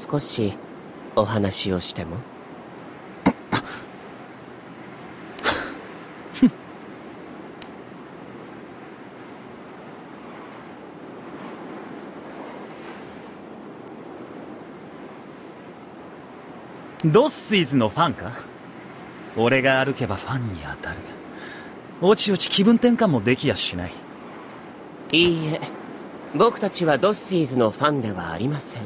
少しお話をしても？ドッシーズのファンか？俺が歩けばファンに当たる。おちおち気分転換もできやしない。いいえ。僕たちはドッシーズのファンではありません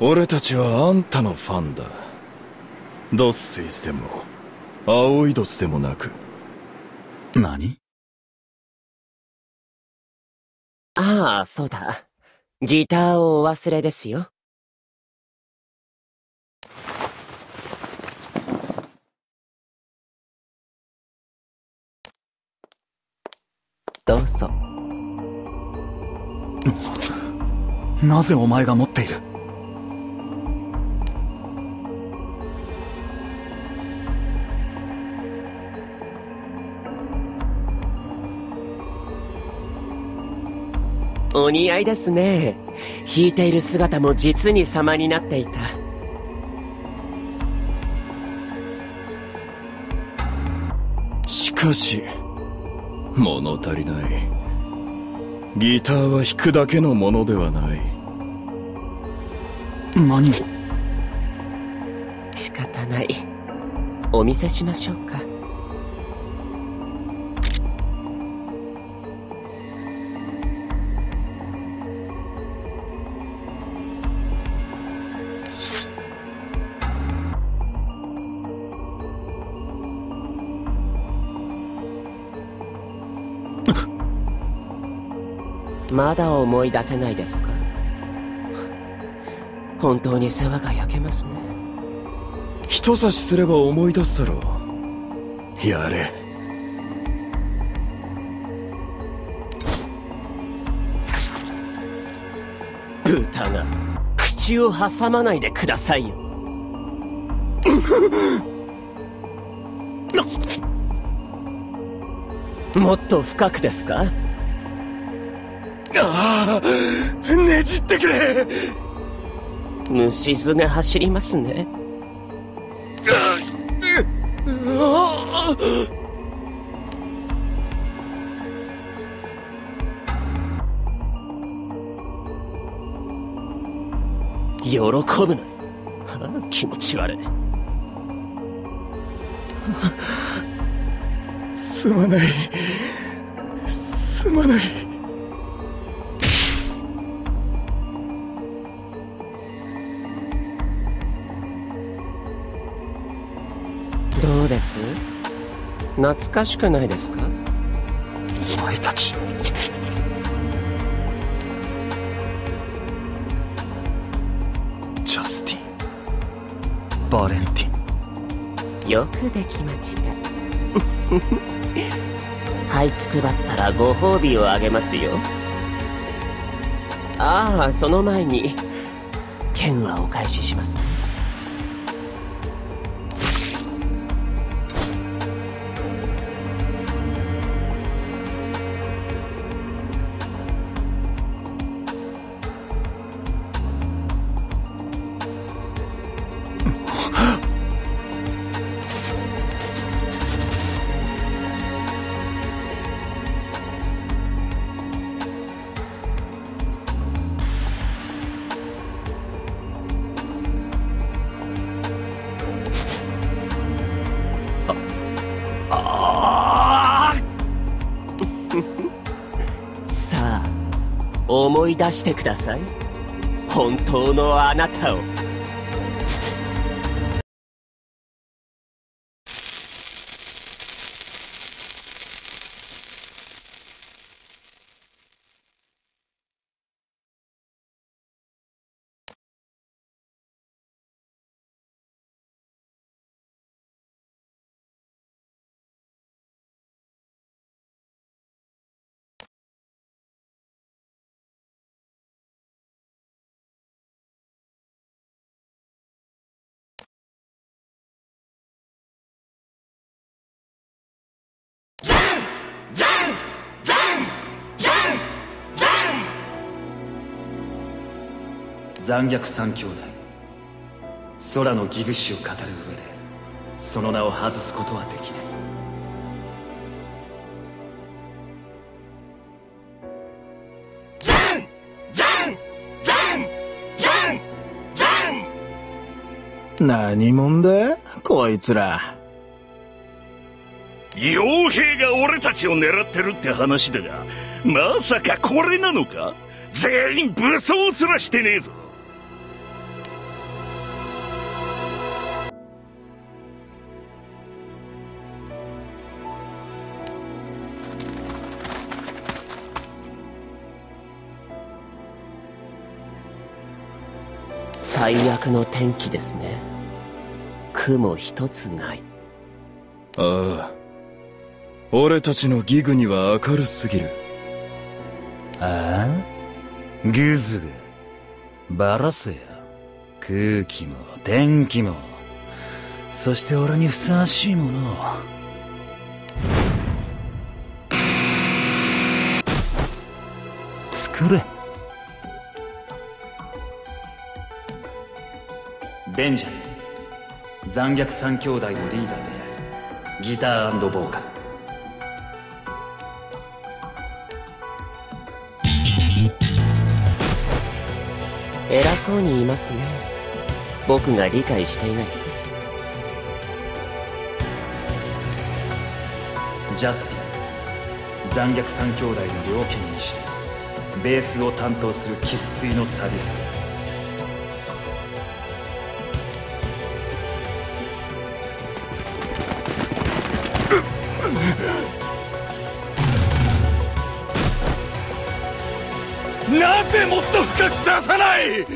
俺たちはあんたのファンだ。ドッシーズでも青いドスでもなく。何？ああそうだ。ギターをお忘れですよ。どうぞ。なぜお前が持っている？お似合いですね。弾いている姿も実に様になっていた。しかし物足りない。ギターは弾くだけのものではない。何を？仕方ない。お見せしましょうかまだ思い出せないですか？本当に世話が焼けますね。人差しすれば思い出すだろう。やれ。豚が口を挟まないでくださいよ。もっと深くですか？ああねじってくれ。虫図が走りますね。喜ぶな。はあ気持ち悪い。すまない。すまないどうです。懐かしくないですか？お前たち。ジャスティン。バレンティン。よくできました。はいつくばったらご褒美をあげますよ。ああその前に剣はお返しします。ね出してください。本当のあなたを。残虐三兄弟。空のギグ史を語る上でその名を外すことはできない。何者だ？こいつら。傭兵が俺たちを狙ってるって話だが、まさかこれなのか？全員武装すらしてねえぞ。最悪の天気ですね。雲一つない。ああ。俺たちのギグには明るすぎる。ああ？グズがバラせや空気も天気もそして俺にふさわしいものを作れベンジャミン残虐三兄弟のリーダーであるギターボーカル偉そうに言いますね。僕が理解していない。ジャスティン残虐三兄弟の両家にしてベースを担当する生粋のサディストく刺さない！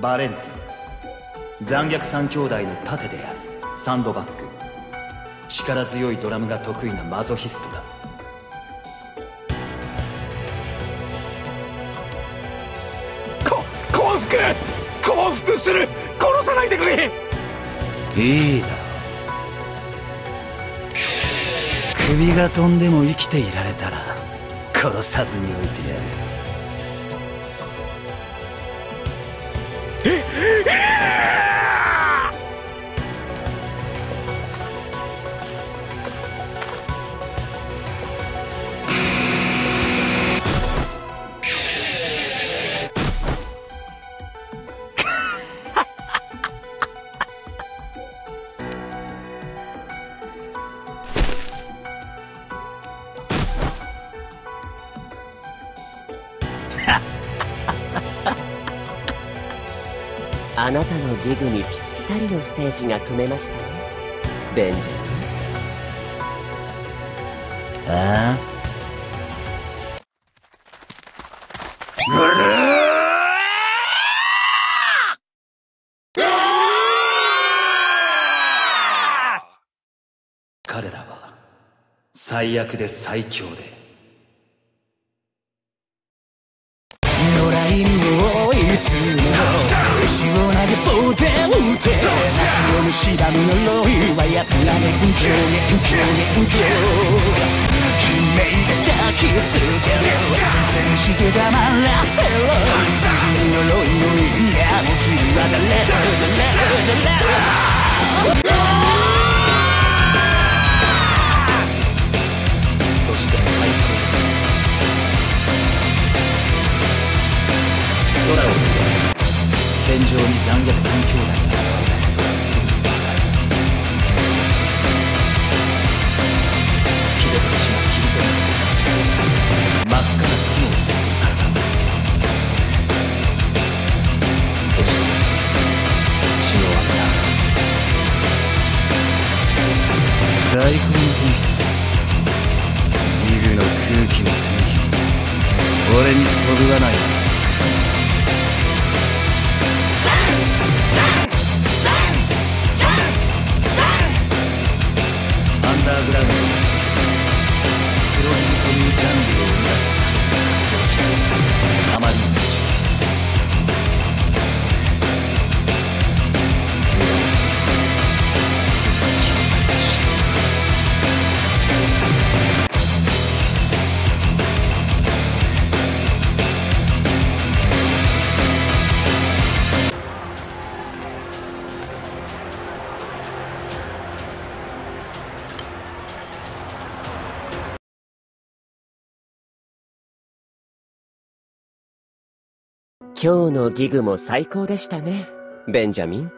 バレンテ。ィン残虐三兄弟の盾でありサンドバッグ。力強いドラムが得意なマゾヒストだ。こ降伏！降伏する！殺さないでくれ！いいだ首が飛んでも生きていられたら殺さずに置いてやる。なたのギグにぴったりのステージが組めましたね。ベンジャミン。ああ彼らは最悪で最強でを蝕む呪いは奴らの勉強勉強勉強悲鳴で抱きつける戦して黙らせろ呪いの因果も切り分かれそして最高空を見れ戦場に残虐三兄弟が血を浴びた最高の天気イグの空気の天気俺にそぐわないのですアンダーグラウンドプロリンというジャンルを生み出した今日のギグも最高でしたね、ベンジャミン？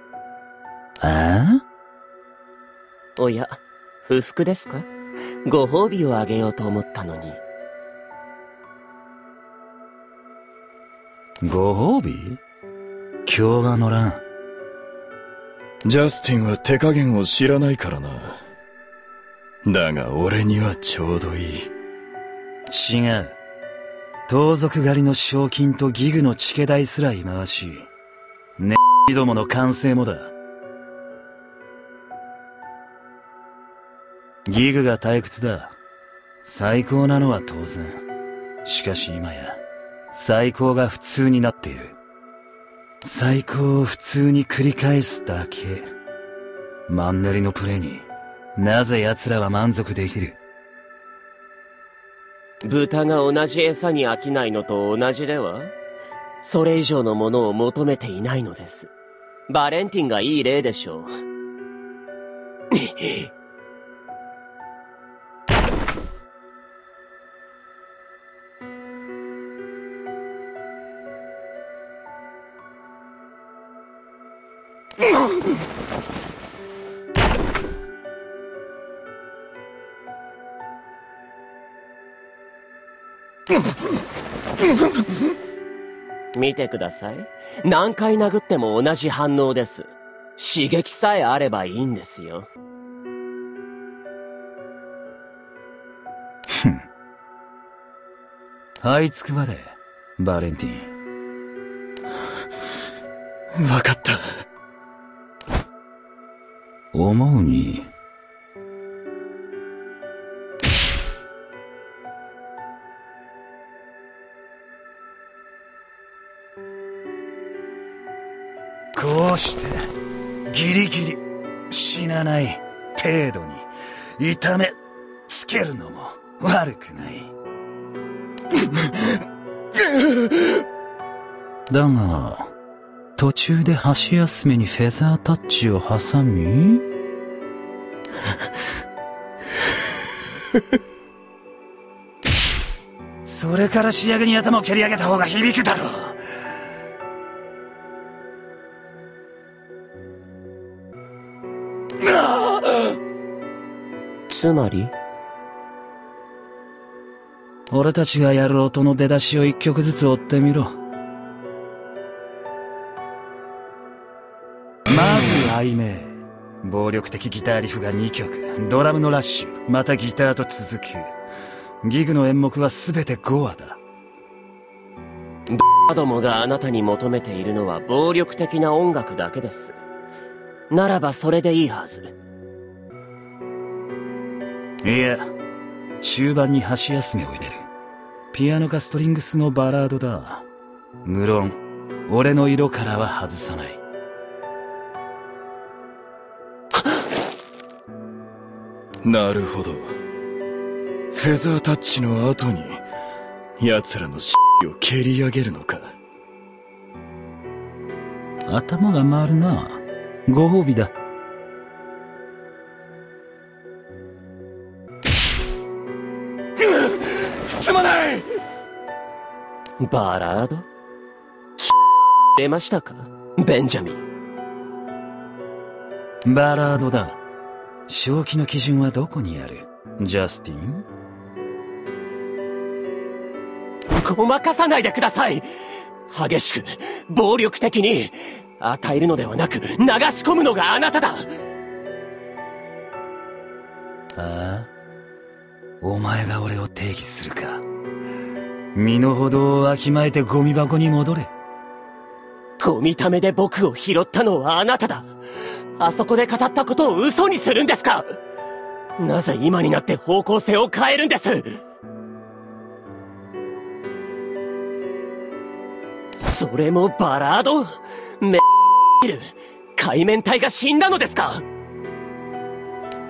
あおや、不服ですか？ご褒美をあげようと思ったのに。ご褒美？今日が乗らん。ジャスティンは手加減を知らないからな。だが俺にはちょうどいい。違う。盗賊狩りの賞金とギグのチケ代すら忌まわしい。ねどもの完成もだ。ギグが退屈だ。最高なのは当然。しかし今や、最高が普通になっている。最高を普通に繰り返すだけ。マンネリのプレイに、なぜ奴らは満足できる？豚が同じ餌に飽きないのと同じではそれ以上のものを求めていないのです。バレンティンがいい例でしょう。見てください。何回殴っても同じ反応です。刺激さえあればいいんですよ。這いつくばれ、バレンティン。わかった。思うに、して、ギリギリ、死なない程度に、痛めつけるのも悪くない。だが、途中で箸休めにフェザータッチを挟み それから仕上げに頭を蹴り上げた方が響くだろう。つまり？俺たちがやる音の出だしを一曲ずつ追ってみろ。まず、雷鳴。暴力的ギターリフが2曲、ドラムのラッシュ、またギターと続く。ギグの演目はすべて5話だ。どもがあなたに求めているのは暴力的な音楽だけです。ならばそれでいいはず。いや、終盤に箸休めを入れる。ピアノかストリングスのバラードだ。無論、俺の色からは外さない。なるほど。フェザータッチの後に、奴らのしを蹴り上げるのか。頭が回るな。ご褒美だ。すまない。バラード？出ましたか？ベンジャミン。バラードだ。正気の基準はどこにある？ジャスティン？ごまかさないでください。激しく、暴力的に、与えるのではなく、流し込むのがあなただ。ああ？お前が俺を定義するか。身の程をわきまえてゴミ箱に戻れ。ゴミためで僕を拾ったのはあなただ。あそこで語ったことを嘘にするんですか。なぜ今になって方向性を変えるんです。それもバラード。め る海面体が死んだのですか。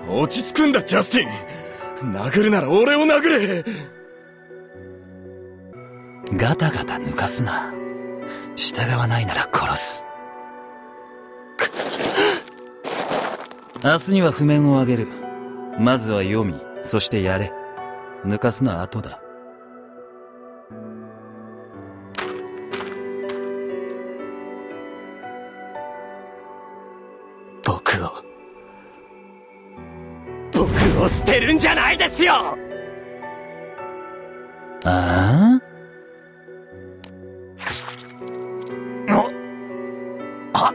落ち着くんだ、ジャスティン殴るなら俺を殴れガタガタ抜かすな。従わないなら殺す。明日には譜面をあげる。まずは読み、そしてやれ。抜かすのは後だ。てるんじゃないですよ！ああ？あ？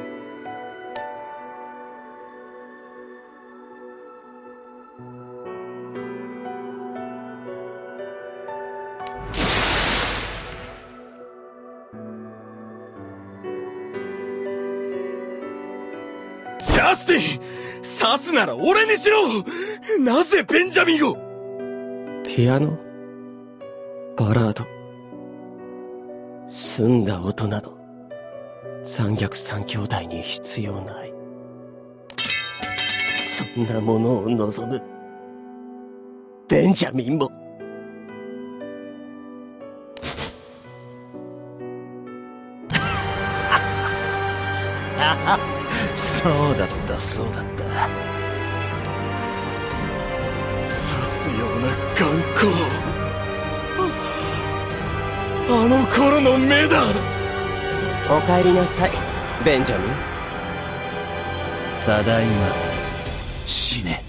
ジャスティン刺すなら俺にしろなぜベンジャミンを？ピアノ？バラード？澄んだ音など残虐三兄弟に必要ない。そんなものを望む。ベンジャミンも。そうだったそうだった。あの頃の目だ。お帰りなさいベンジャミン。ただいま。死ね。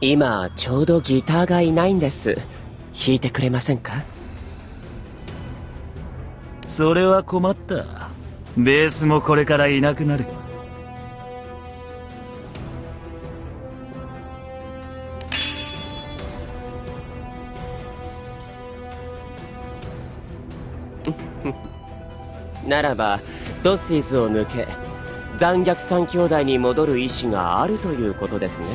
今ちょうどギターがいないんです。弾いてくれませんか？それは困った。ベースもこれからいなくなるならばドッシーズを抜け残虐三兄弟に戻る意志があるということですね。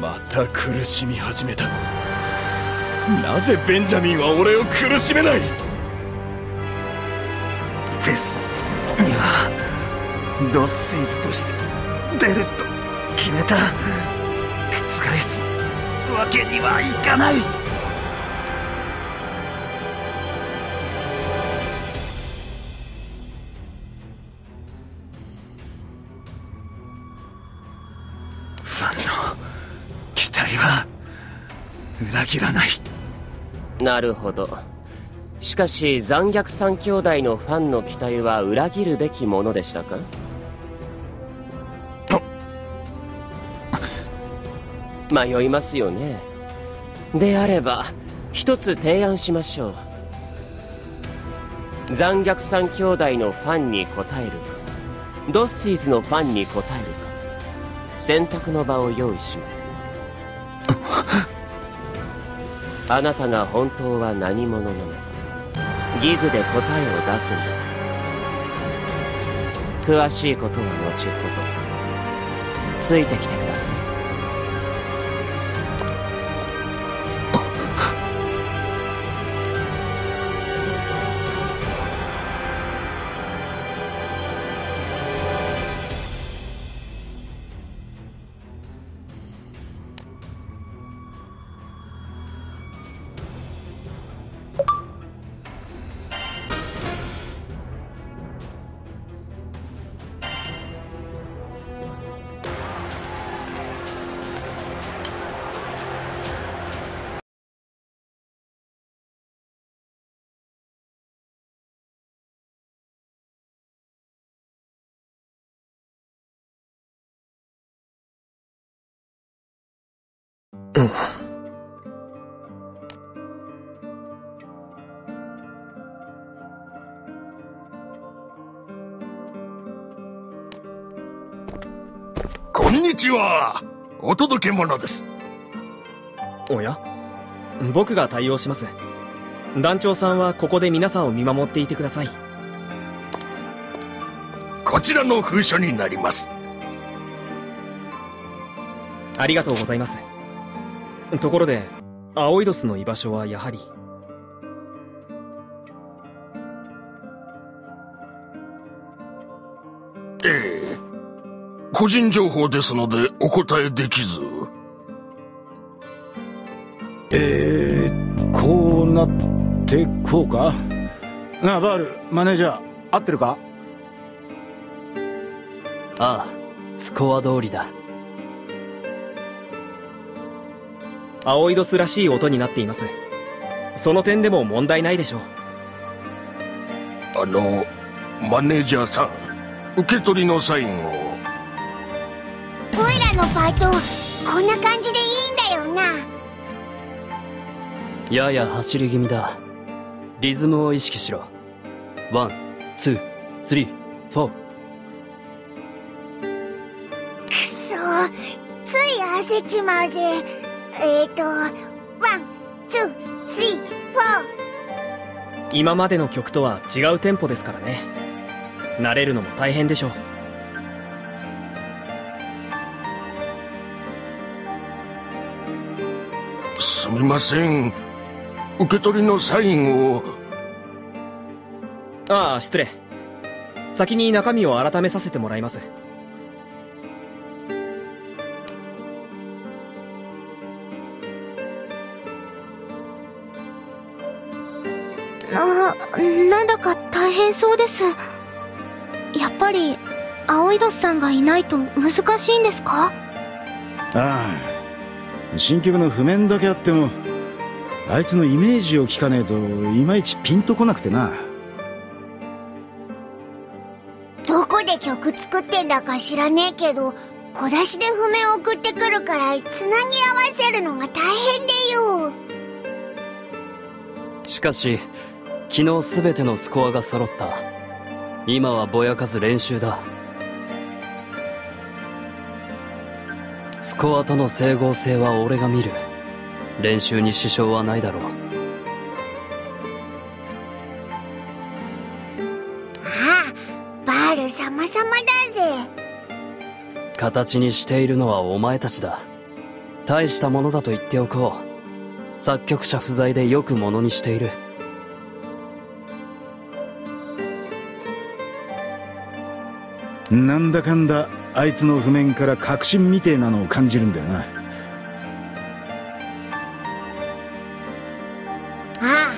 また苦しみ始めた。なぜベンジャミンは俺を苦しめない？ベスにはドッシーズとして出ると決めた。わけにはいかない。ファンの期待は裏切らない。なるほど。しかし残虐三兄弟のファンの期待は裏切るべきものでしたか？迷いますよね。であれば一つ提案しましょう。残虐三兄弟のファンに応えるかドッシーズのファンに応えるか選択の場を用意します。あなたが本当は何者なのかギグで答えを出すんです。詳しいことは後ほど。ついてきてください。ちは。お届け物です。おや？僕が対応します。団長さんはここで皆さんを見守っていてください。こちらの封書になります。ありがとうございます。ところでアオイドスの居場所はやはり？個人情報ですのでお答えできず。えー、こうなってこうか？なあバールマネージャー合ってるか？ああスコア通りだ。青いドスらしい音になっています。その点でも問題ないでしょう。あのマネージャーさん受け取りのサインをのパートこんな感じでいいんだよな。やや走り気味だ。リズムを意識しろ。 One two three four。くそつい焦っちまうぜ。えっ、ー、と one two three fourー。今までの曲とは違うテンポですからね。慣れるのも大変でしょうみません。受け取りのサインを。ああ失礼。先に中身を改めさせてもらいます。な、なんだか大変そうです。やっぱり、青井戸さんがいないと難しいんですか？ああ。新曲の譜面だけあっても、あいつのイメージを聞かねえといまいちピンとこなくてな。どこで曲作ってんだか知らねえけど小出しで譜面送ってくるからつなぎ合わせるのが大変でよ。しかし昨日全てのスコアが揃った。今はぼやかず練習だコアとの整合性は俺が見る。練習に支障はないだろう。ああバール様々だぜ。形にしているのはお前たちだ。大したものだと言っておこう。作曲者不在でよくものにしている。なんだかんだあいつの譜面から確信みてえなのを感じるんだよな。ああ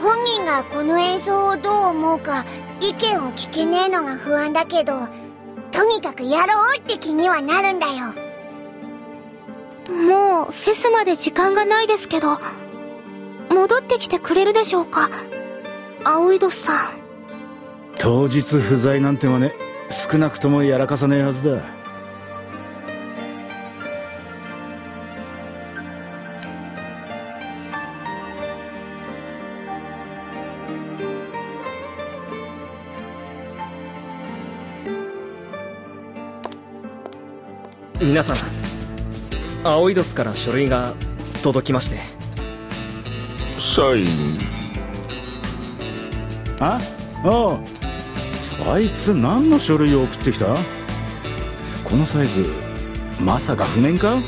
本人がこの演奏をどう思うか意見を聞けねえのが不安だけどとにかくやろうって気にはなるんだよ。もうフェスまで時間がないですけど戻ってきてくれるでしょうか？青井戸さん。当日不在なんてもね少なくともやらかさねえはずだ。皆さん青いドスから書類が届きまして。サインあ？あああいつ何の書類を送ってきた？このサイズまさか譜面か？譜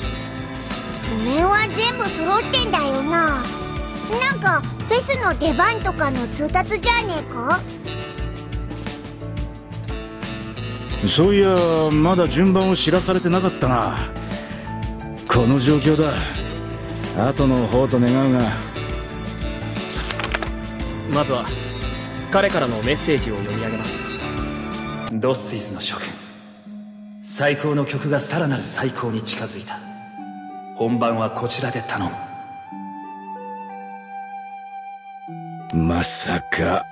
面は全部揃ってんだよな。なんかフェスの出番とかの通達じゃねえか？そういやまだ順番を知らされてなかったな。この状況だ。後の方と願うが。まずは彼からのメッセージを読み上げますドッシーズの諸君最高の曲がさらなる最高に近づいた。本番はこちらで頼む。まさか。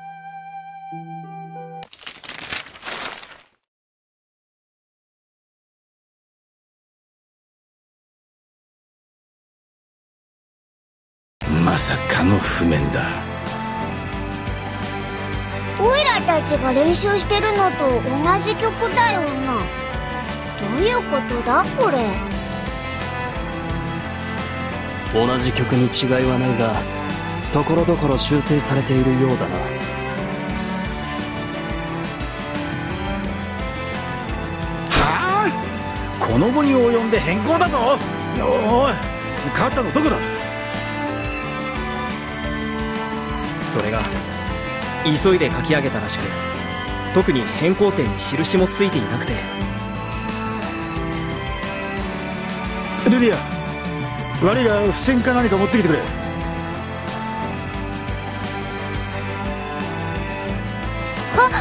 まさかの譜面だ。たちが練習してるのと同じ曲だよな。どういうことだこれ？同じ曲に違いはないがところどころ修正されているようだな。はあ？この後に及んで変更だぞ。おい勝ったのどこだ？それが急いで書き上げたらしく特に変更点に印もついていなくて。ルリア悪いが付箋か何か持ってきてくれ。はは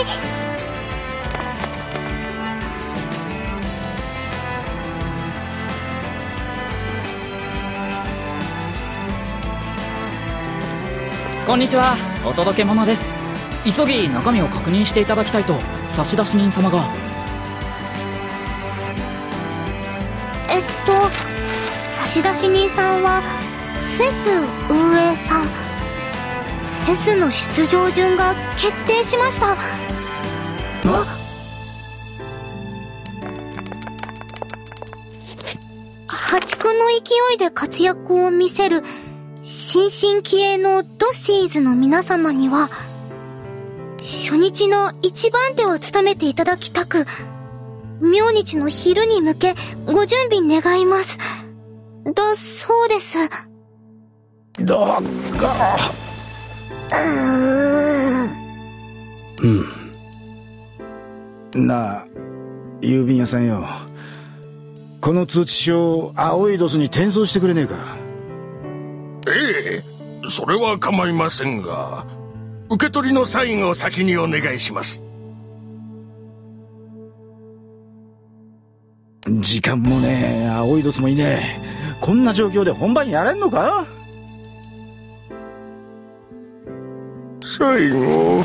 い。こんにちは。お届け物です。急ぎ中身を確認していただきたいと差出人様が。えっと差出人さんはフェス運営さん。フェスの出場順が決定しました。破竹の勢いで活躍を見せる新進気鋭のドッシーズの皆様には初日の一番手を務めていただきたく明日の昼に向けご準備願います。だそうです。だが。うん。なあ郵便屋さんよ。この通知書を青いドスに転送してくれねえか。ええそれは構いませんが受け取りのサインを先にお願いします。時間もねえ青いドスもいねえ。こんな状況で本番やれんのか？最後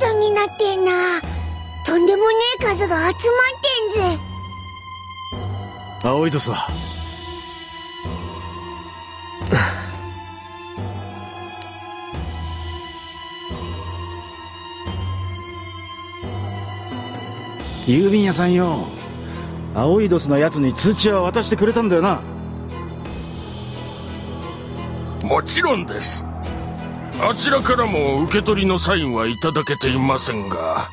ことになってんな。とんでもねえ数が集まってんぜ。青いドスは郵便屋さんよ。青いドスのやつに通知は渡してくれたんだよな。もちろんですあちらからも受け取りのサインはいただけていませんが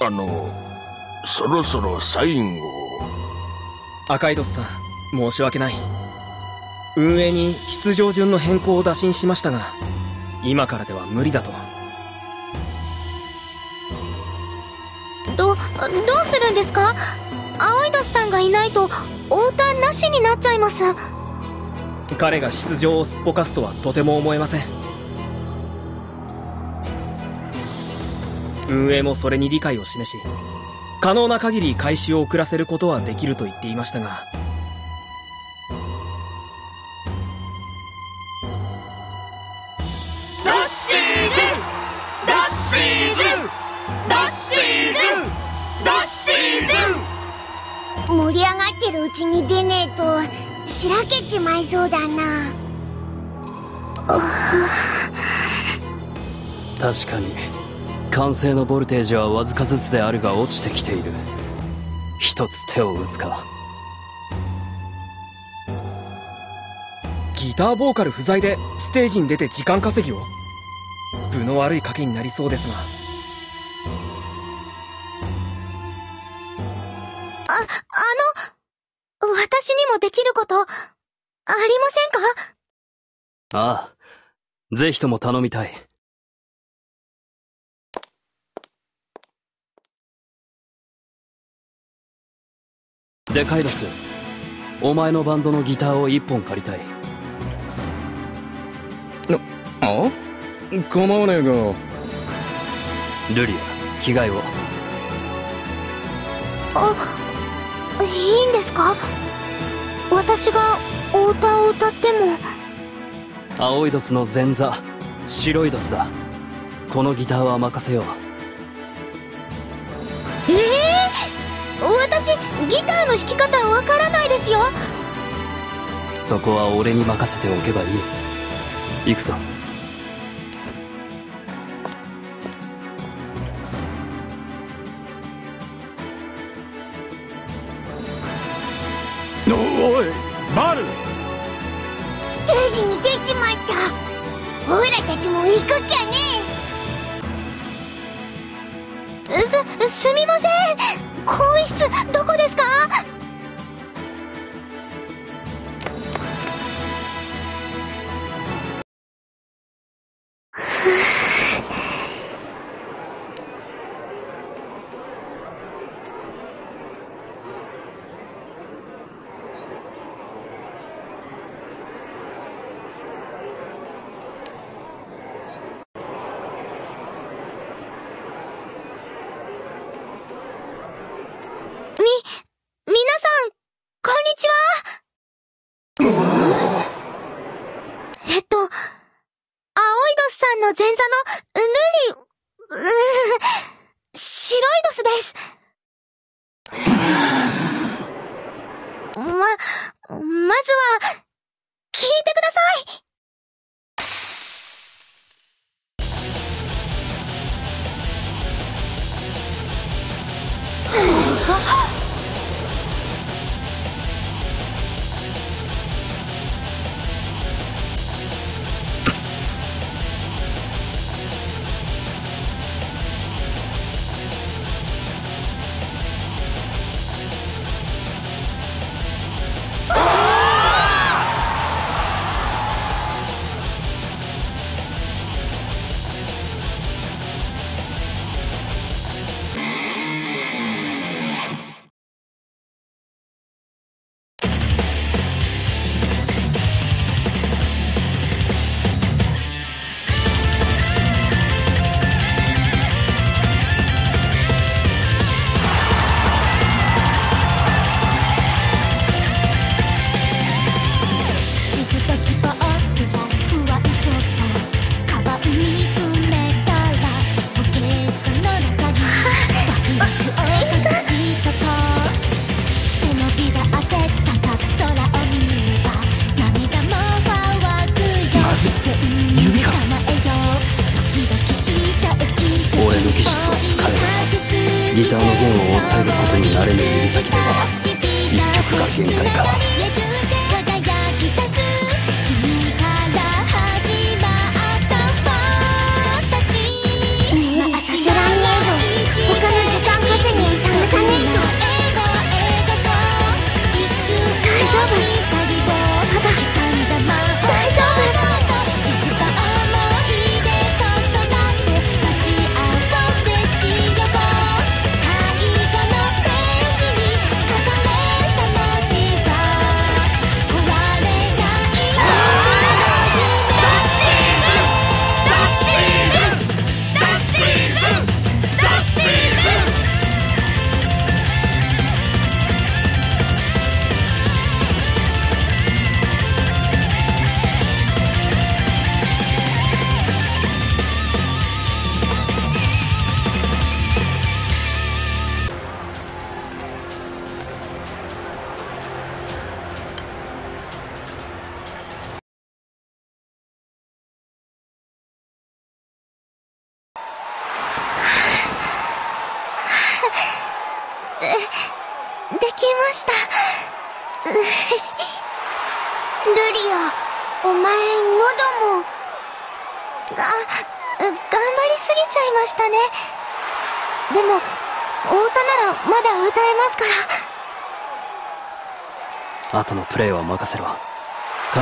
あのそろそろサインを。赤いドスさん申し訳ない。運営に出場順の変更を打診しましたが今からでは無理だと。どどうするんですか？青いドスさんがいないとお歌なしになっちゃいます。彼が出場をすっぽかすとはとても思えません運営もそれに理解を示し可能な限り開始を遅らせることはできると言っていましたがドッシーズドッシーズドッシーズドッシーズ。盛り上がってるうちに出ねえとしらけちまいそうだな。確かに完成のボルテージはわずかずつであるが落ちてきている。一つ手を打つか。ギターボーカル不在でステージに出て時間稼ぎを。分の悪い賭けになりそうですが。あ、あの、私にもできること、ありませんか？ああぜひとも頼みたいでカイロスお前のバンドのギターを1本借りたい。あ？構わねえが。ルリア着替えを。あいいんですか？私がお歌を歌っても。青いドスの前座白いドスだ。このギターは任せよう。えっー？ギターの弾き方わからないですよ。そこは俺に任せておけばいい。行くぞ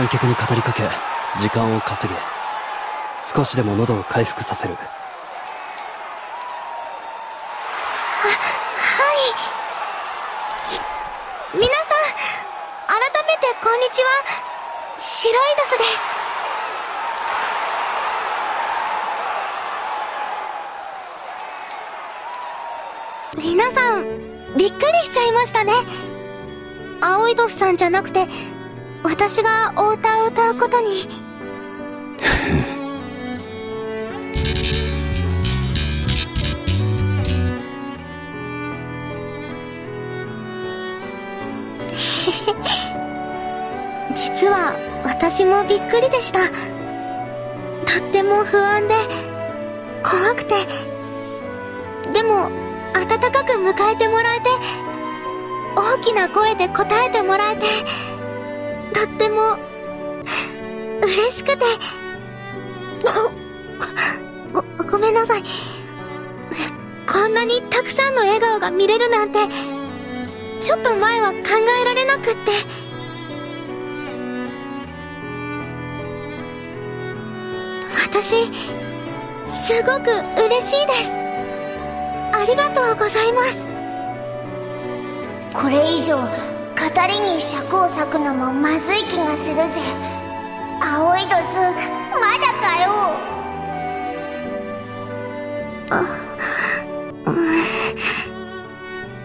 観客に語りかけ時間を稼げ少しでも喉を回復させるははい。皆さん、改めてこんにちは。白いドスです。皆さん、びっくりしちゃいましたね。青いドスさんじゃなくて、私がお歌を歌うことに。実は私もびっくりでした。とっても不安で、怖くて。でも、温かく迎えてもらえて、大きな声で答えてもらえて、とっても、嬉しくて。ご、ご、めんなさい。こんなにたくさんの笑顔が見れるなんて、ちょっと前は考えられなくって。私、すごく嬉しいです。ありがとうございます。これ以上語りに尺を割くのもまずい気がするぜ。青いドスまだかよ。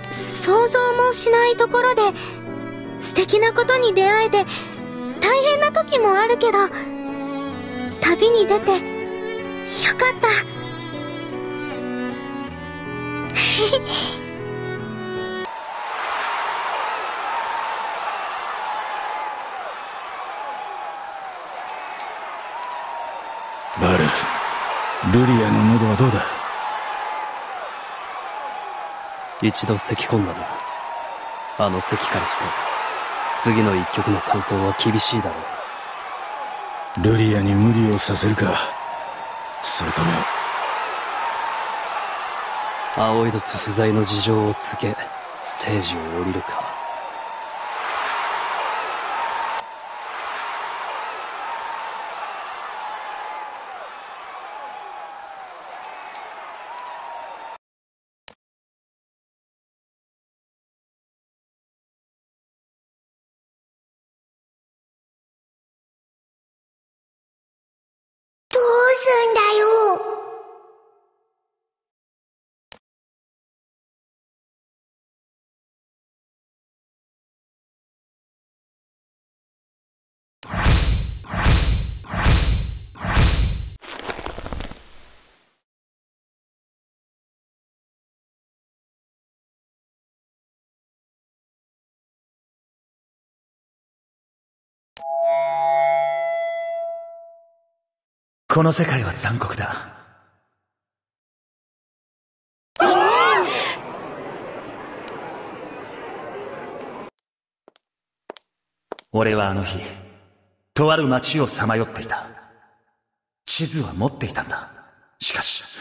想像もしないところで素敵なことに出会えて大変な時もあるけど旅に出てよかった。バルルリアの喉はどうだ？一度咳き込んだな。あの咳からして、次の一曲の感想は厳しいだろう。ルリアに無理をさせるか？それとも青いドス不在の事情を告げ、ステージを降りるか。この世界は残酷だ。俺はあの日、とある街をさまよっていた。地図は持っていたんだ。しかし、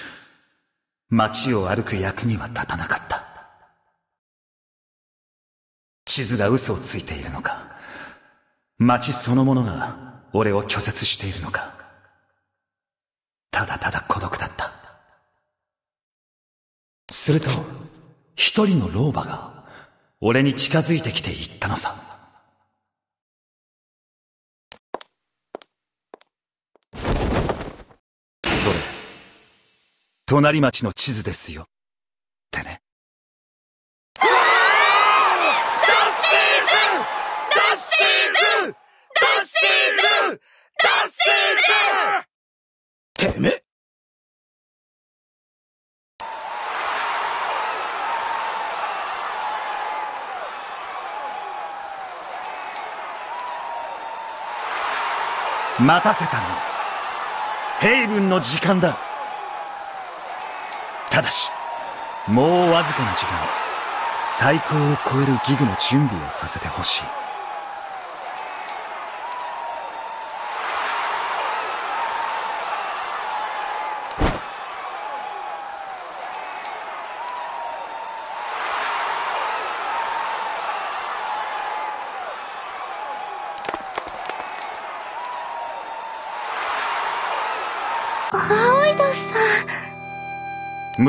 街を歩く役には立たなかった。地図が嘘をついているのか、街そのものが俺を拒絶しているのか。ただただ孤独だった。すると、一人の老婆が、俺に近づいてきて言ったのさ。それ、隣町の地図ですよ。ってね。ダッシーズダッシーズダッシーズてめえ待たせたな。ヘイブンの時間だ。ただし、もうわずかな時間、最高を超えるギグの準備をさせてほしい。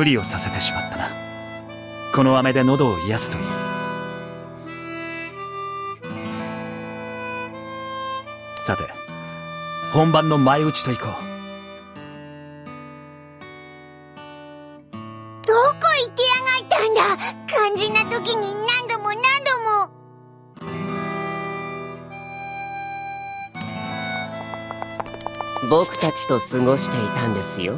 理をさせてしまったな。この飴で喉を癒すといいさて本番の前打ちといこう。どこ行ってやがったんだ？肝心な時に何度も何度も。僕たちと過ごしていたんですよ。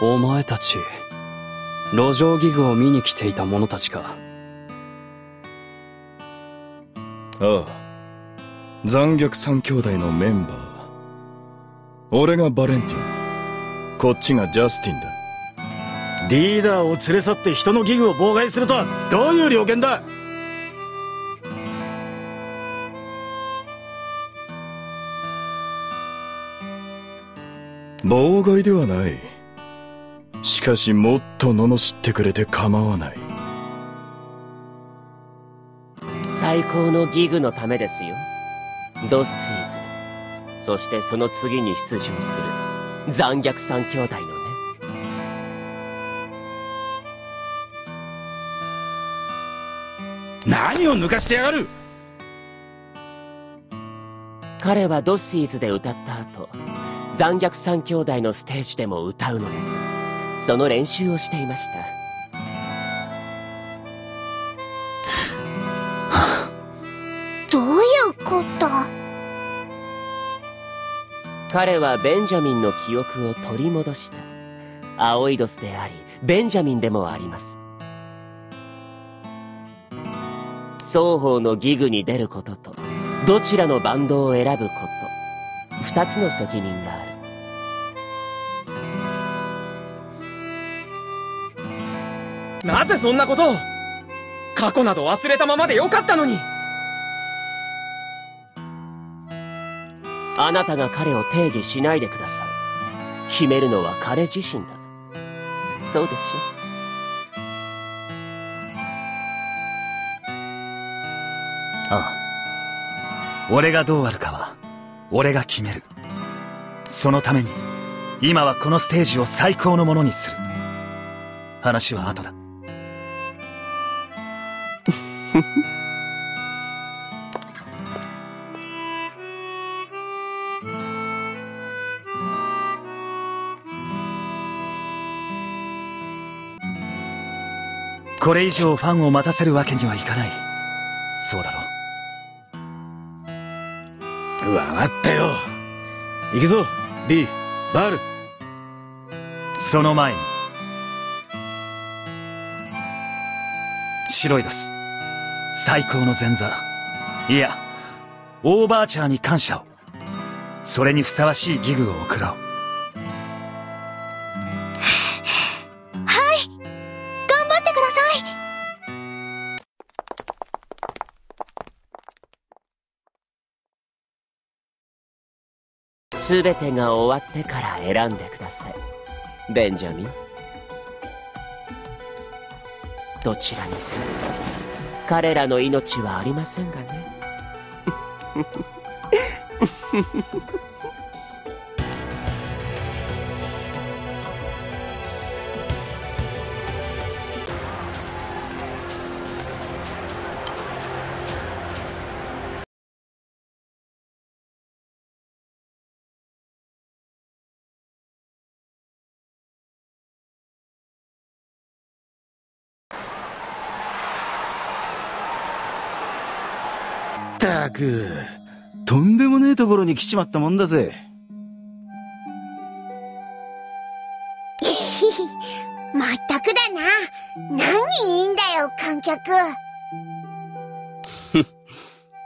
お前たち路上ギグを見に来ていた者たちか。ああ。残虐三兄弟のメンバー。俺がバレンティンこっちがジャスティンだ。リーダーを連れ去って人のギグを妨害するとはどういう了見だ。妨害ではないしかしもっと罵ってくれて構わない。最高のギグのためですよ。ドッシーズ。そしてその次に出場する。残虐三兄弟のね。何を抜かしてやがる？彼はドッシーズで歌った後残虐三兄弟のステージでも歌うのですその練習をしていました。どういうこと？彼はベンジャミンの記憶を取り戻した。青いドスでありベンジャミンでもあります。双方のギグに出ることとどちらのバンドを選ぶこと二つの責任がなぜそんなことを？過去など忘れたままでよかったのに。あなたが彼を定義しないでください。決めるのは彼自身だ。そうでしょああ。俺がどうあるかは俺が決める。そのために今はこのステージを最高のものにする。話は後だ これ以上ファンを待たせるわけにはいかない。そうだろわかったよ。行くぞ。リーバール。その前に。白いドス最高の前座。いやオーバーチャーに感謝を。それにふさわしいギグを送ろう。はい。頑張ってください。すべてが終わってから選んでください。ベンジャミン。どちらにせよ彼らの命はありませんがね。くとんでもねえところに来ちまったもんだぜ。まったくだな。何いいんだよ、観客。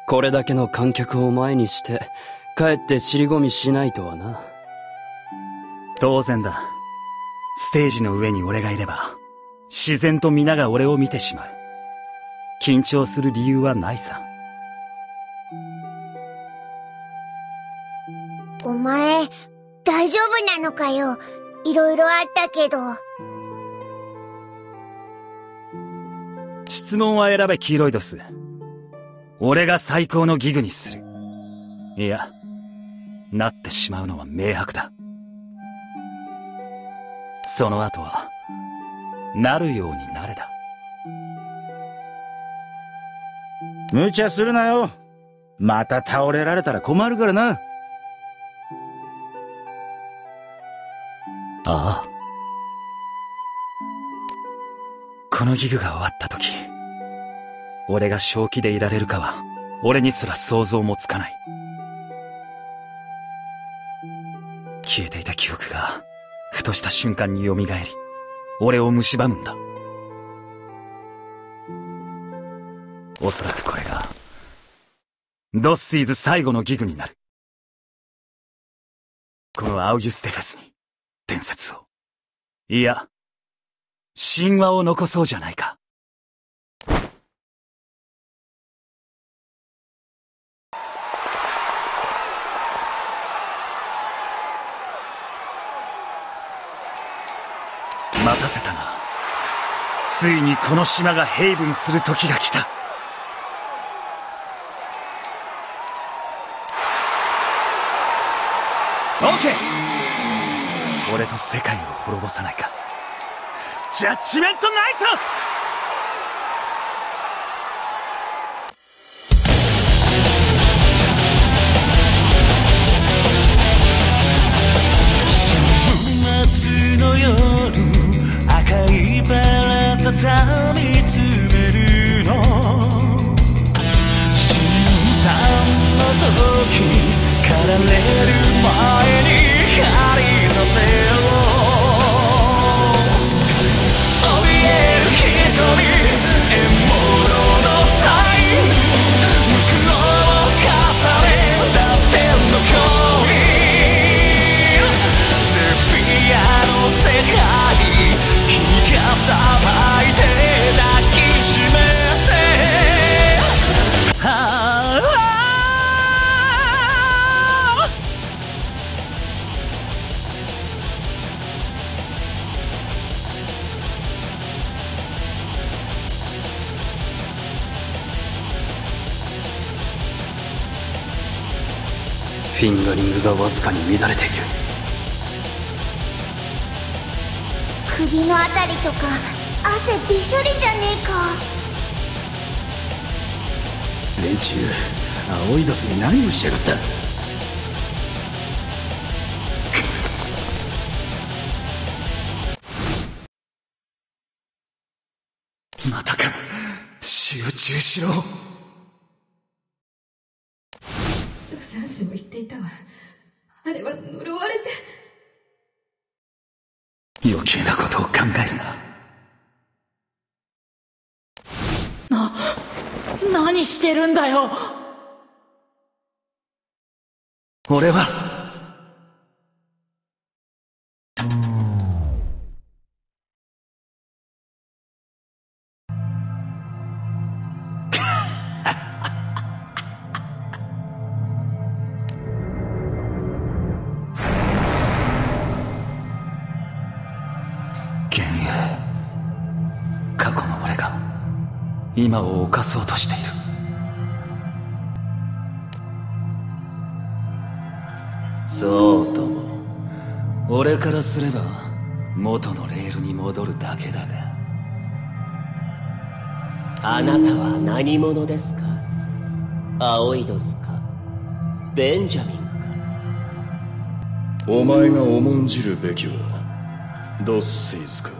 これだけの観客を前にしてかえって尻込みしないとはな。当然だ。ステージの上に俺がいれば自然と皆が俺を見てしまう。緊張する理由はないさお前、大丈夫なのかよ？いろいろあったけど。質問は選べキーロイドス。俺が最高のギグにする。いやなってしまうのは明白だ。その後はなるようになれだ。無茶するなよ。また倒れられたら困るからなああこのギグが終わった時俺が正気でいられるかは俺にすら想像もつかない消えていた記憶が、ふとした瞬間に蘇り、俺を蝕むんだ。おそらくこれが、ドッシーズ最後のギグになる。このアウギュステフェスに、伝説を。いや、神話を残そうじゃないか。待たせたな。ついにこの島がヘイブンする時が来た。オーケー俺と世界を滅ぼさないか。ジャッジメントナイト夏の夜赤いバラ畳みつめるの診断の時かられる前に借りた手を怯える瞳フィンガリングがわずかに乱れている首のあたりとか汗びしょりじゃねえか連中青いドスに何をしやがった？またか。集中しろ。助産師も言っていたわあれは呪われて余計なことを考えるな。な、何してるんだよ俺は、今を犯そうとしている。そうとも。俺からすれば元のレールに戻るだけだが。あなたは何者ですか？青いドスかベンジャミンか？お前が重んじるべきはドッセイズか。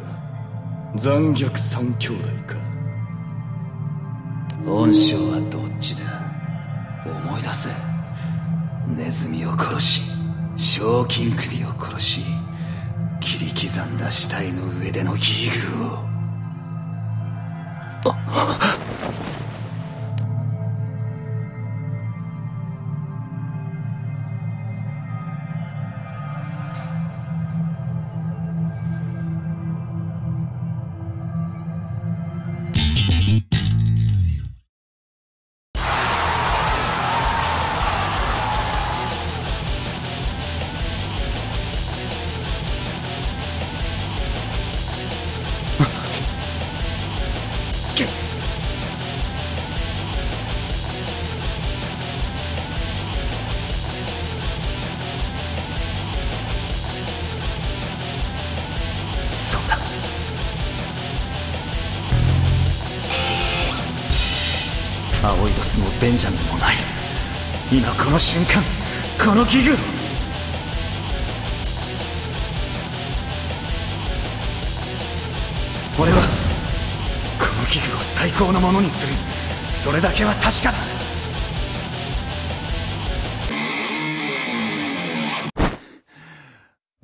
残虐三兄弟か恩賞はどっちだ？思い出せ。ネズミを殺し賞金首を殺し切り刻んだ死体の上でのギーグを。あっの瞬間このギグ俺はこのギグを最高のものにする。それだけは確かだ。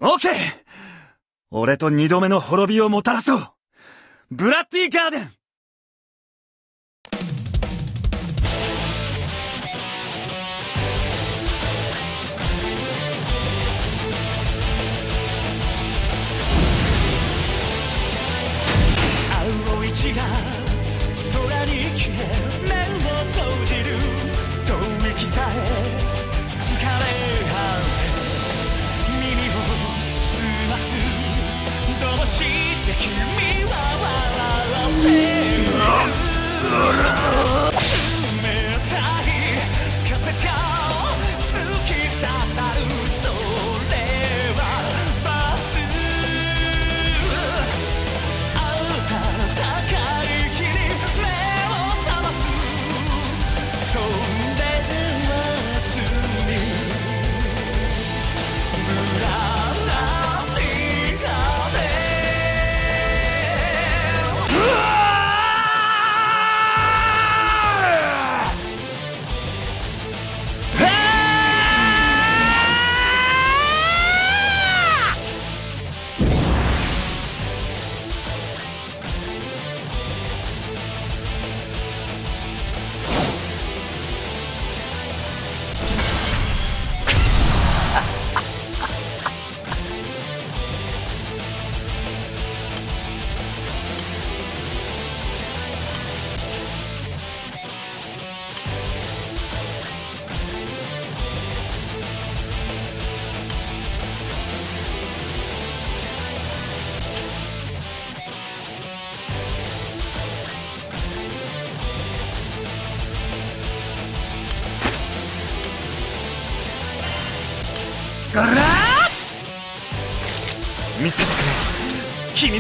動け俺と二度目の滅びをもたらそう。ブラッディガーデン！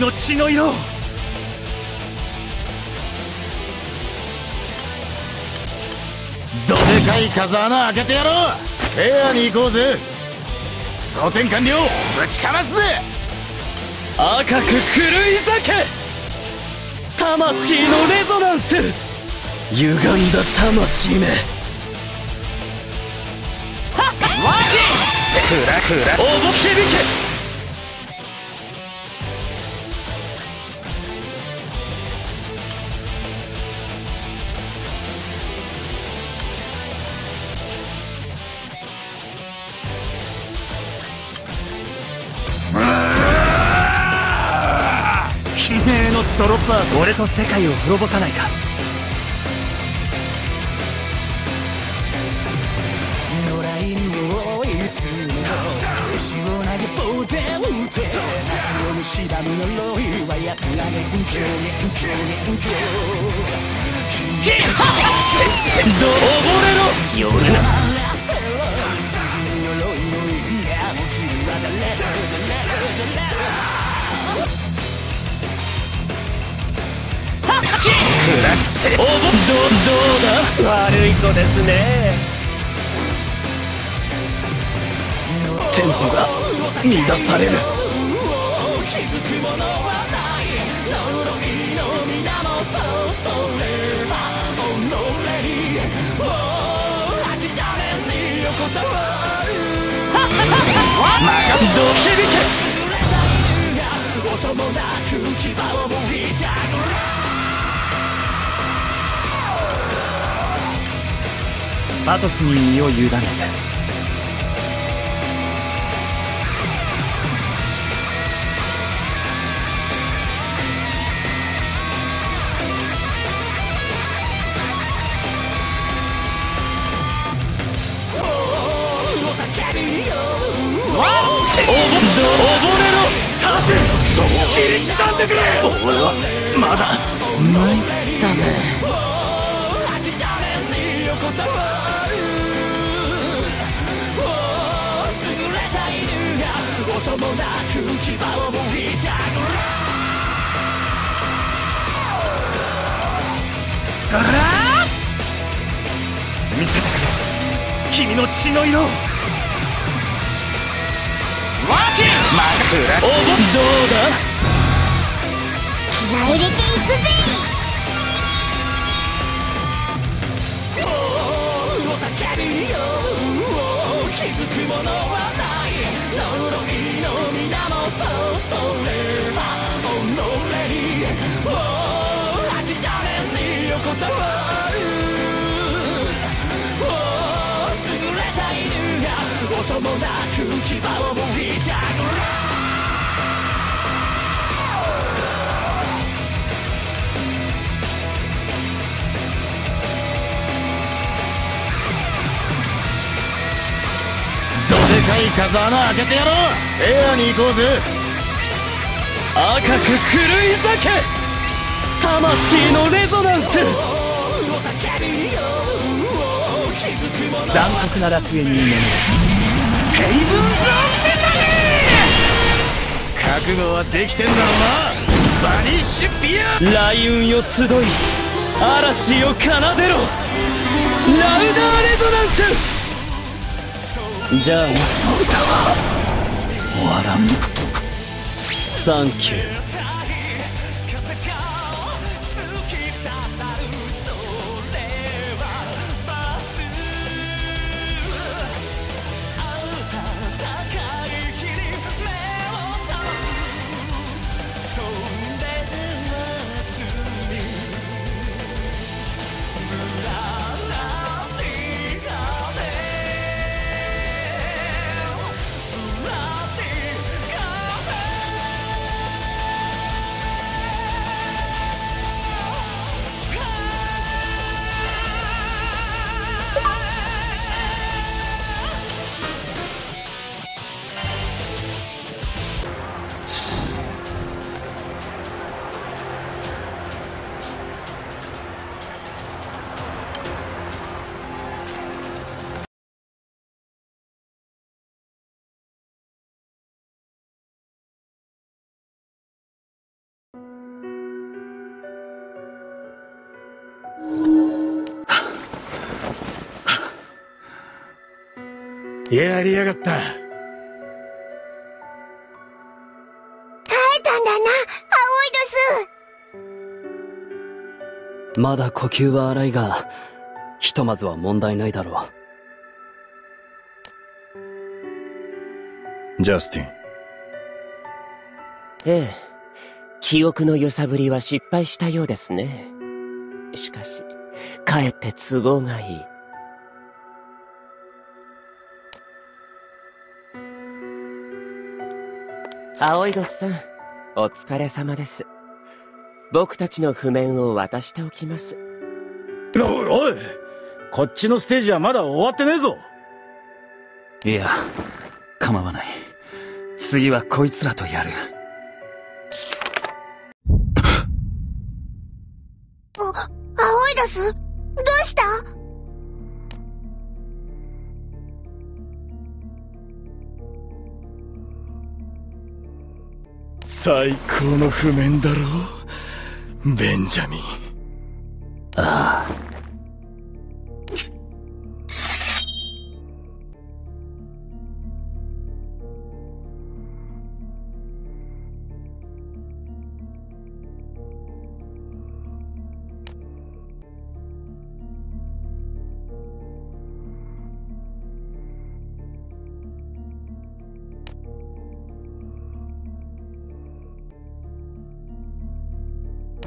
の血の色。をどでかい風穴開けてやろう。フェアに行こうぜ。装填完了ぶちかますぜ。赤く狂い酒魂のレゾナンス。歪んだ魂め。クラクラおぼ響けソロパート俺と世界を滅ぼさないか。野良犬を追い詰めろ。石を投げ棒で撃て立ち読むシダムのロイは奴らで遠距遠距遠距ヒッハッせっせと溺れろ！夜なクラッセおぼどどうだ？悪い子ですね。テンポが乱される。気づくものはない呪いの源それは己にも。う諦めに横たわるど響け。音もなく牙をもぎたパトスに身を委ね溺れろさて俺はまだ参ったぜ。もなく牙をもぎたガラ見せてくれ君の血の色をマクラおぼどうだ気合入れていくぜおたけびよ気づくものはそれは己もう諦めによたわる優れた犬が音もなく牙をむいたくらい風穴開けてやろう。エアに行こうぜ。赤く狂い咲け。魂のレゾナンス。残酷な楽園に眠る。ヘイブンズ・オン・メタ覚悟はできてんだろうな。バニッシュピア。雷雲よ集い。嵐よ奏でろ。ラウダーレゾナンス。じゃあな歌は終わらん。サンキューやりやがった耐えたんだな青いドスまだ呼吸は荒いが、ひとまずは問題ないだろう。ジャスティン。ええ。記憶の揺さぶりは失敗したようですね。しかし、かえって都合がいい。青いドスさん、お疲れ様です。僕たちの譜面を渡しておきます。おおいこっちのステージはまだ終わってねえぞいや構わない次はこいつらとやる最高の譜面だろうベンジャミン。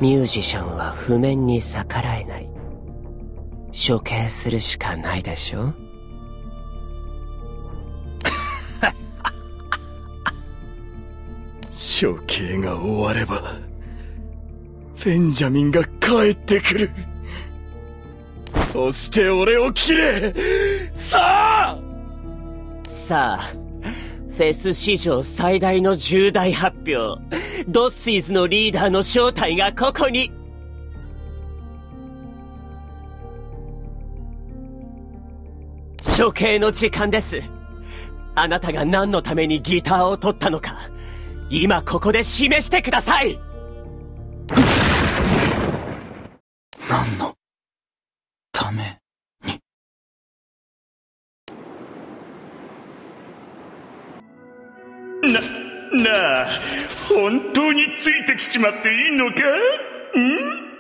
ミュージシャンは譜面に逆らえない。処刑するしかないでしょ？処刑が終われば、ベンジャミンが帰ってくる。そして俺を切れさあさあ、フェス史上最大の重大発表。ドッシーズのリーダーの正体がここに。処刑の時間です。あなたが何のためにギターを取ったのか、今ここで示してください本当についてきちまっていいのか？ん？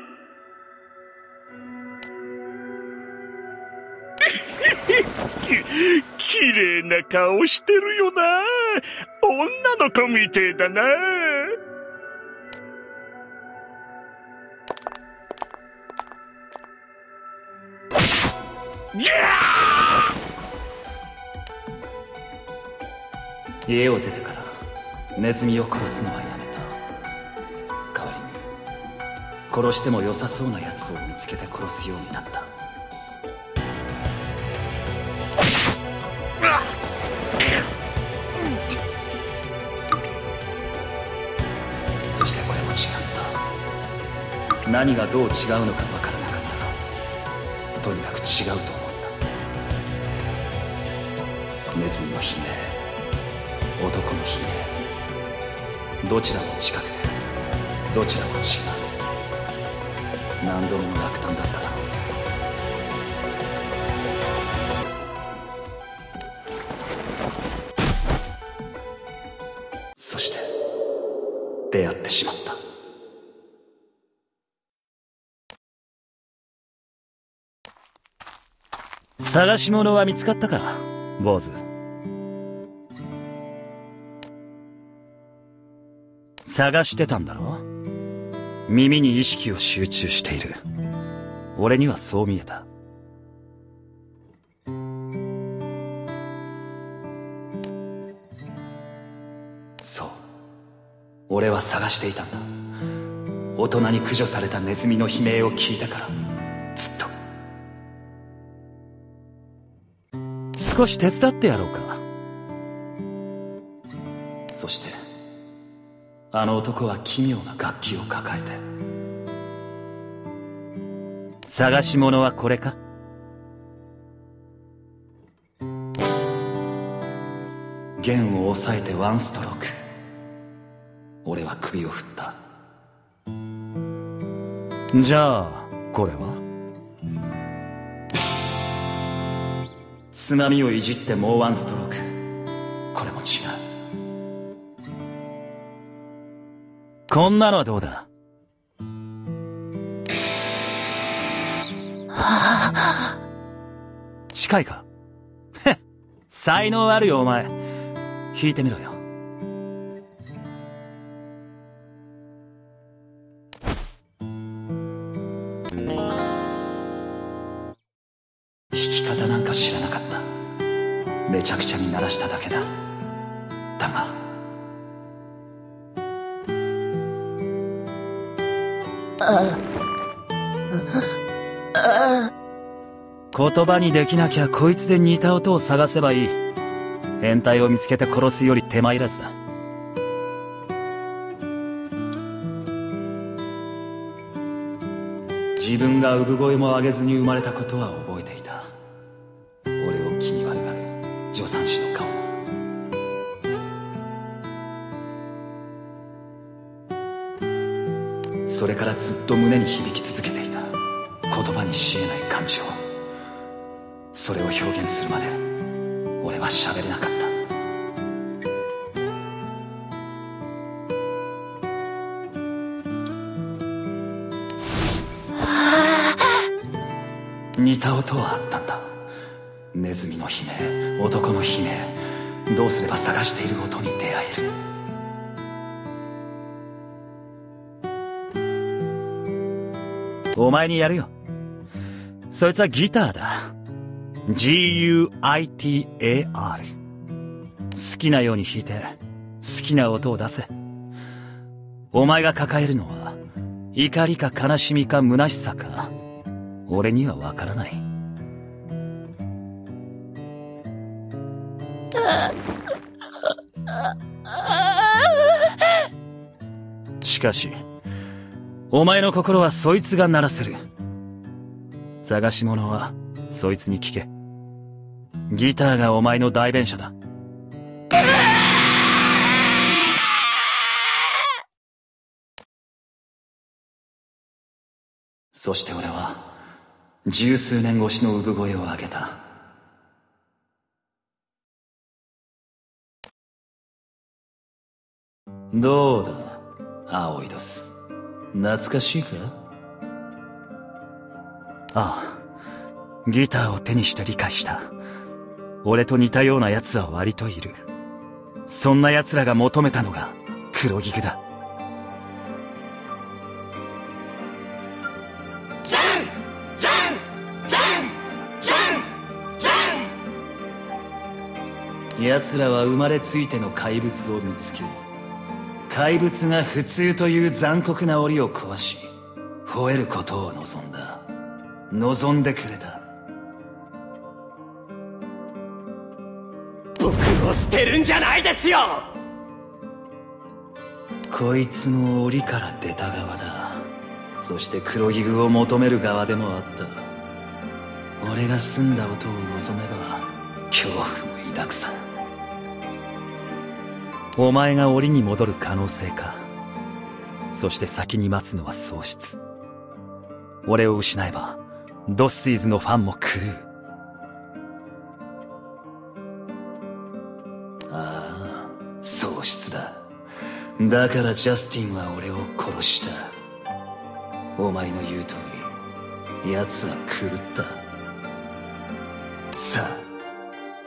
き、綺麗な顔してるよな。女の子みてえだな。ギャ家を出てからネズミを殺すのはやめた。代わりに殺しても良さそうな奴を見つけて殺すようになった。そしてこれも違った。何がどう違うのか分からなかったがとにかく違うと思った。ネズミの悲鳴。どちらも近くてどちらも違う何度目の落胆だっただろう。そして出会ってしまった。探し物は見つかったか？坊主。探してたんだろ耳に意識を集中している。俺にはそう見えた。そう。俺は探していたんだ。大人に駆除されたネズミの悲鳴を聞いたから。ずっと。少し手伝ってやろうか。あの男は奇妙な楽器を抱えて。探し物はこれか？弦を押さえてワンストローク。俺は首を振った。じゃあこれは？つまみをいじってもうワンストローク。こんなのはどうだ？近いか？へ っ才能あるよお前。弾いてみろよ。言葉にできなきゃこいつで似た音を探せばいい。変態を見つけて殺すより手間いらずだ。自分が産声も上げずに生まれたことは覚えていた。俺を気に悪がる。助産師の顔。それからずっと胸に響き続けたにしえない感情それを表現するまで俺は喋れなかった。似た音はあったんだ。ネズミの悲鳴男の悲鳴どうすれば探している音に出会える。お前にやるよ。そいつはギターだ。G-U-I-T-A-R 好きなように弾いて好きな音を出せ。お前が抱えるのは怒りか悲しみか虚しさか俺にはわからない。しかしお前の心はそいつが鳴らせる。探し物はそいつに聞け。ギターがお前の代弁者だ。そして俺は十数年越しの産声を上げた。どうだ青いドス。懐かしいか？ああ。ギターを手にして理解した。俺と似たような奴は割といる。そんな奴らが求めたのが黒ギグだ。奴らは生まれついての怪物を見つけ怪物が普通という残酷な檻を壊し吠えることを望んだ。望んでくれた。僕を捨てるんじゃないですよ！こいつの檻から出た側だ。そして黒ギグを求める側でもあった。俺が澄んだ音を望めば恐怖も抱くさ。お前が檻に戻る可能性か。そして先に待つのは喪失。俺を失えばドッシーズのファンも狂うああ喪失だ。だからジャスティンは俺を殺した。お前の言う通り奴は狂った。さあ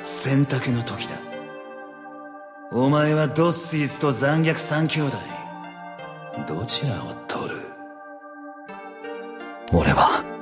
選択の時だ。お前はドッシーズと残虐三兄弟。どちらを取る？俺は。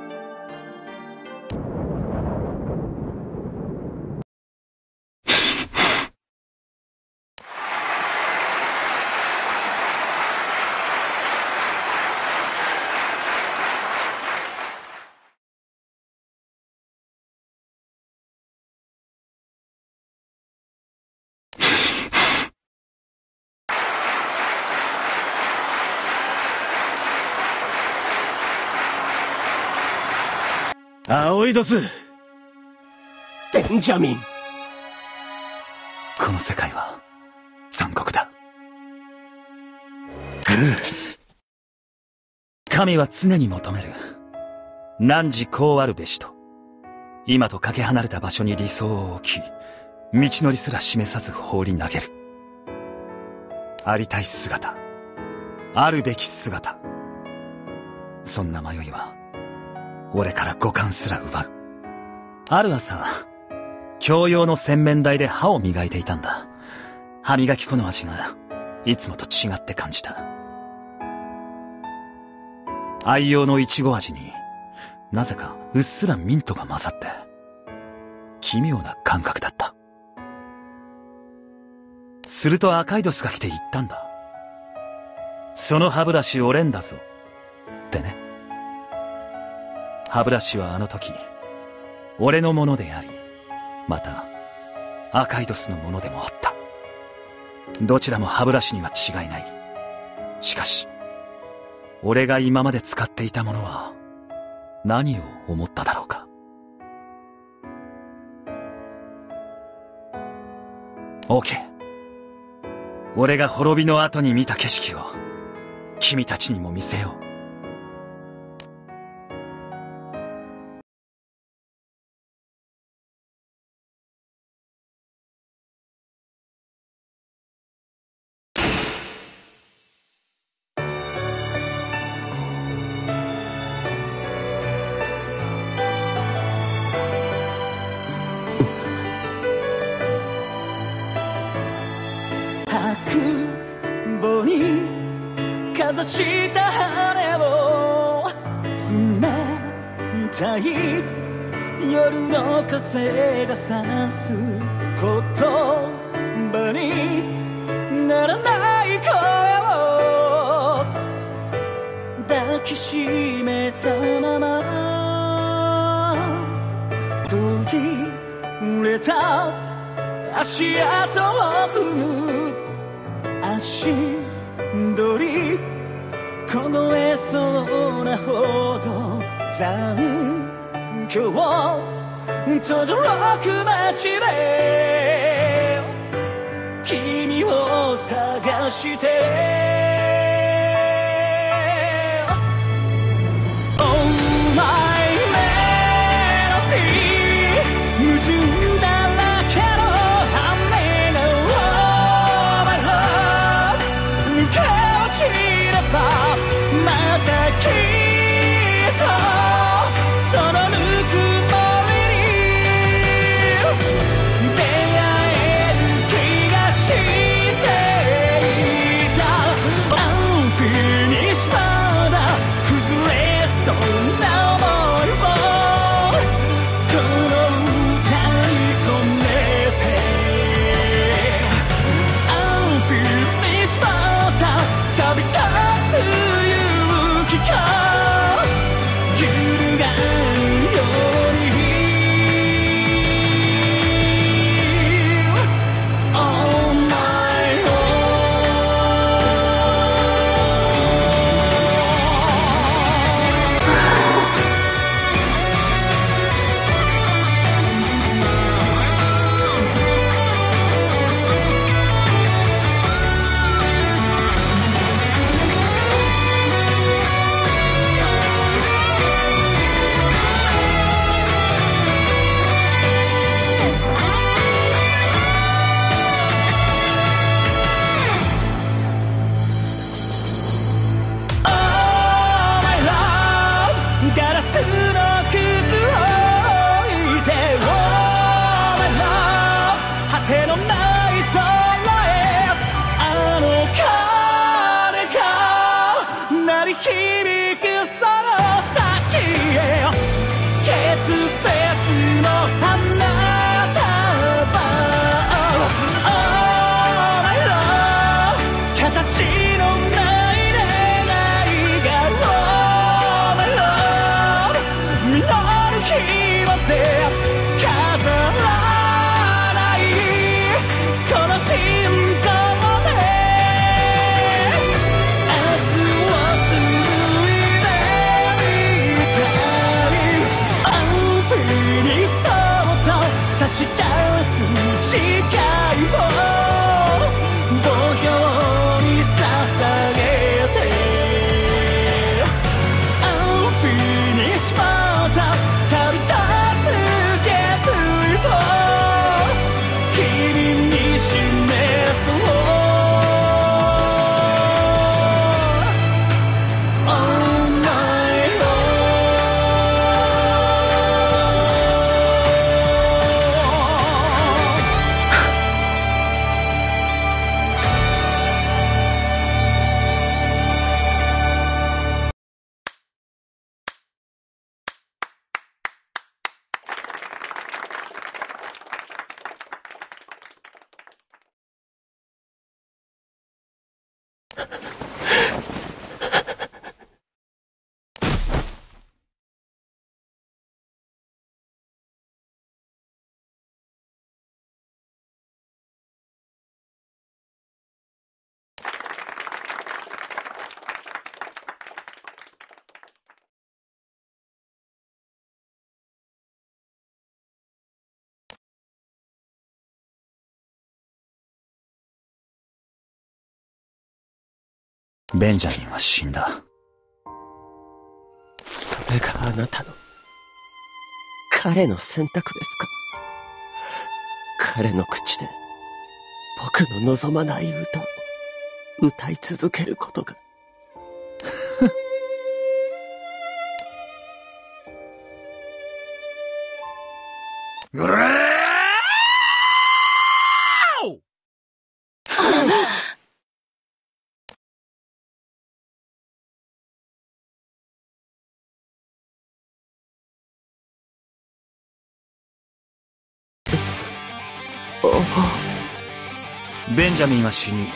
青いドスベンジャミン。この世界は残酷だ。神は常に求める。汝こうあるべしと。今とかけ離れた場所に理想を置き道のりすら示さず放り投げる。ありたい姿。あるべき姿。そんな迷いは俺から五感すら奪う。ある朝教養の洗面台で歯を磨いていたんだ。歯磨き粉の味がいつもと違って感じた。愛用のイチゴ味になぜかうっすらミントが混ざって奇妙な感覚だった。すると赤いドスが来て言ったんだ。その歯ブラシ折れんだぞ。ってね。歯ブラシはあの時俺のものでありまた赤イドスのものでもあった。どちらも歯ブラシには違いない。しかし俺が今まで使っていたものは何を思っただろうか。オーケー俺が滅びの後に見た景色を君たちにも見せよう。ベンジャミンは死んだ。それがあなたの、彼の選択ですか？彼の口で、僕の望まない歌を歌い続けることが。う らベンジャミンは死に、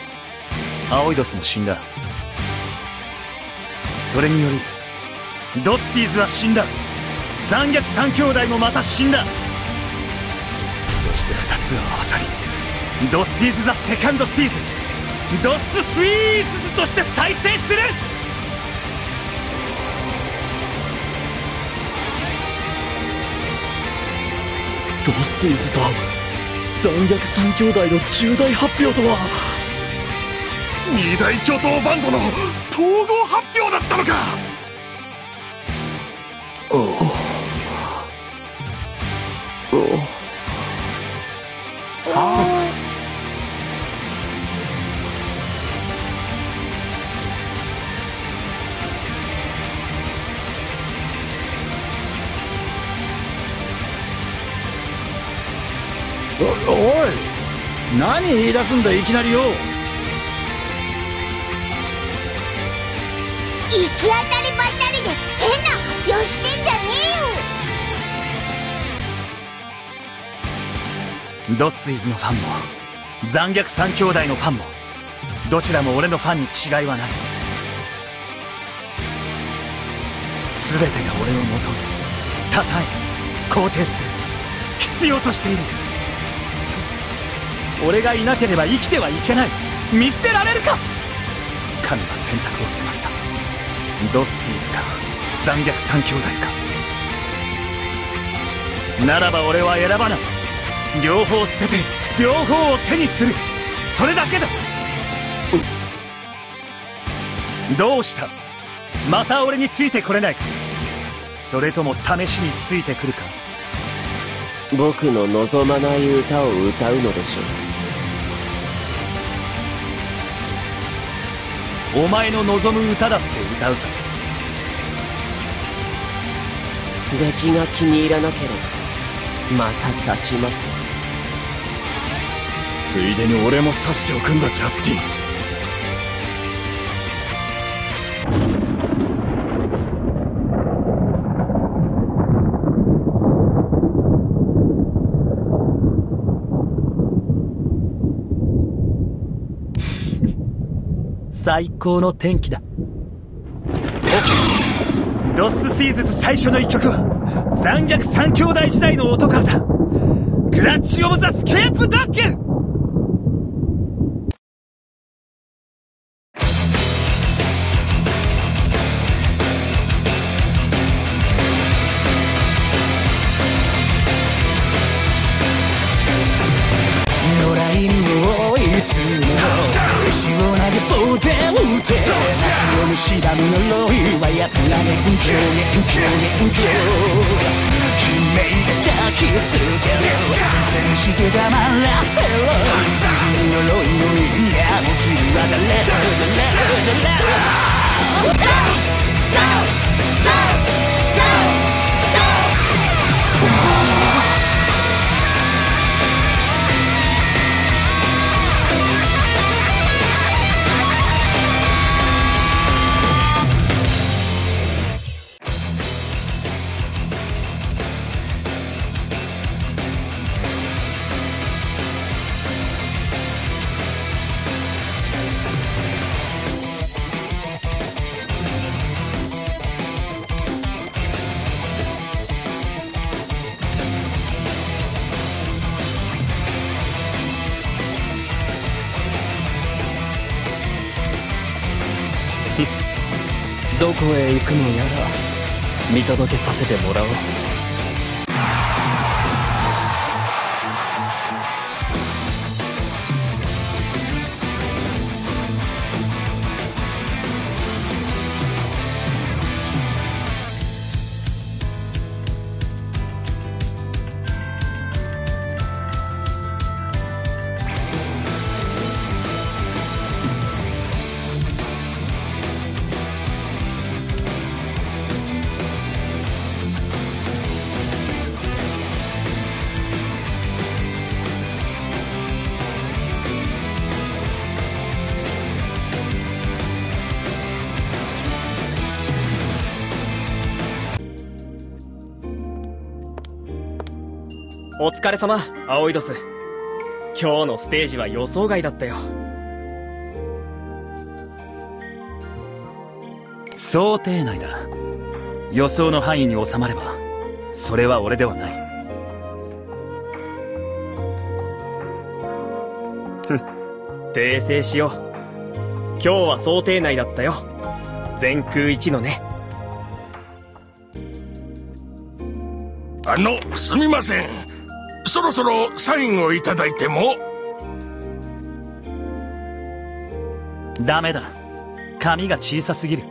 アオイドスも死んだ。それにより、ドッシーズは死んだ。残虐三兄弟もまた死んだ。そして二つを合わさり、ドッシーズ・ザ・セカンド・シーズ、ドッス・スイーズズとして再生するドッシーズと残虐三兄弟の重大発表とは。二大巨頭バンドの統合発表だったのか。おう。おう。はおおい何言い出すんだいきなりよ。行き当たりばったりで変な発表してんじゃねドッスイズのファンも残虐三兄弟のファンもどちらも俺のファンに違いはない。全てが俺を求めたたえ肯定する必要としている俺がいなければ生きてはいけない。見捨てられるか。神は選択を迫った。ドッスイズか。残虐三兄弟か。ならば俺は選ばない。両方捨てて両方を手にする。それだけだ。どうした。また俺についてこれないか。それとも試しについてくるか。僕の望まない歌を歌うのでしょう。お前の望む歌だって歌うさ。出来が気に入らなければまた刺しますついでに俺も刺しておくんだジャスティン最高の天気だ。OK ドスシーズズ最初の一曲は残虐三兄弟時代の音からだ。グラッチ・オブ・ザ・スケープ・ダッグらねんきょげんきょげんきょ悲鳴で抱きつける戦して黙らせ疲れ様。青いドス今日のステージは予想外だったよ。想定内だ。予想の範囲に収まればそれは俺ではない。訂正しよう。今日は想定内だったよ。全空一のね。あのすみませんそろそろサインをいただいても。ダメだ。紙が小さすぎる。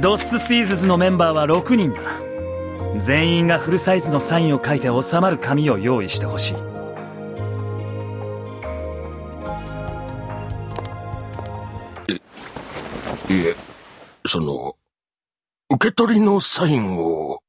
ドッスシーズズのメンバーは6人だ。全員がフルサイズのサインを書いて収まる紙を用意してほしい。いえその受け取りのサインを。